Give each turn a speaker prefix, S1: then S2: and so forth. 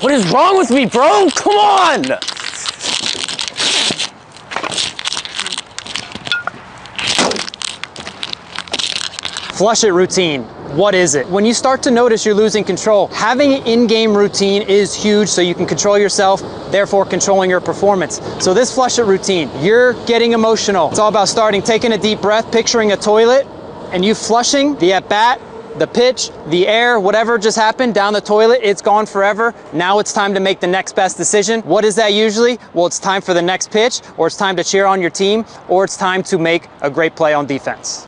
S1: What is wrong with me, bro? Come on!
S2: Flush it routine. What is it? When you start to notice you're losing control, having an in-game routine is huge so you can control yourself, therefore controlling your performance. So this flush it routine, you're getting emotional. It's all about starting, taking a deep breath, picturing a toilet, and you flushing the at-bat, the pitch, the air, whatever just happened down the toilet, it's gone forever. Now it's time to make the next best decision. What is that usually? Well, it's time for the next pitch, or it's time to cheer on your team, or it's time to make a great play on defense.